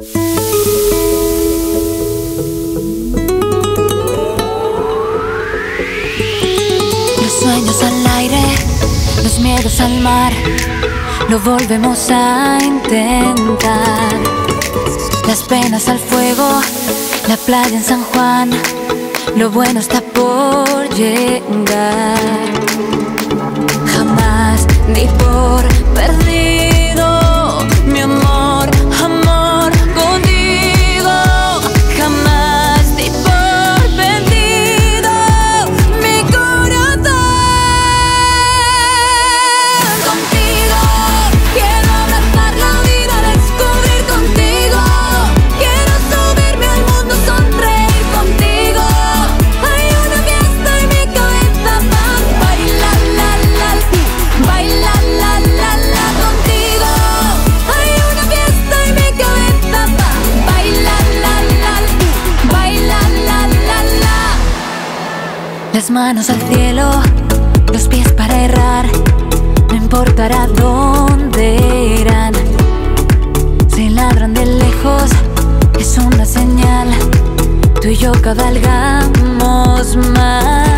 Los sueños al aire, los miedos al mar, lo volvemos a intentar. Las penas al fuego, la playa en San Juan, lo bueno está por llegar. Jamás di por Las manos al cielo, los pies para errar. No importará dónde irán. Si ladran de lejos, es una señal. Tú y yo cabalgamos más.